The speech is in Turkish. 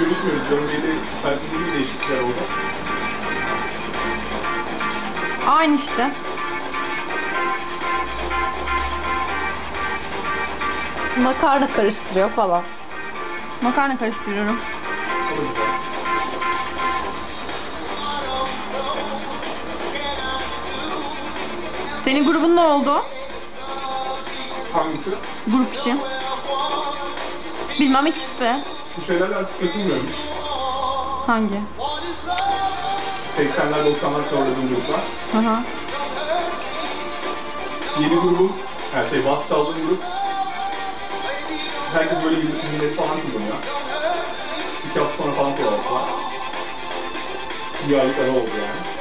görüşmüyoruz. Görmeyeli felsefi bir değişiklikler oldu. Aynı işte. Makarna karıştırıyor falan. Makarna karıştırıyorum. O da güzel. Senin grubun ne oldu? Hangisi? Grup işi. Bilmem çıktı. Bu şeylerle artık katılmıyorum. Hangi? 80'ler 90'lar kavradığım gruplar. Hı hı. Yeni grubum, her şey bas çaldığım grup. Herkes böyle millet falan kullanıyor. İki hafta sonra falan kullanıyorlar. Bir aylık ara oldu yani.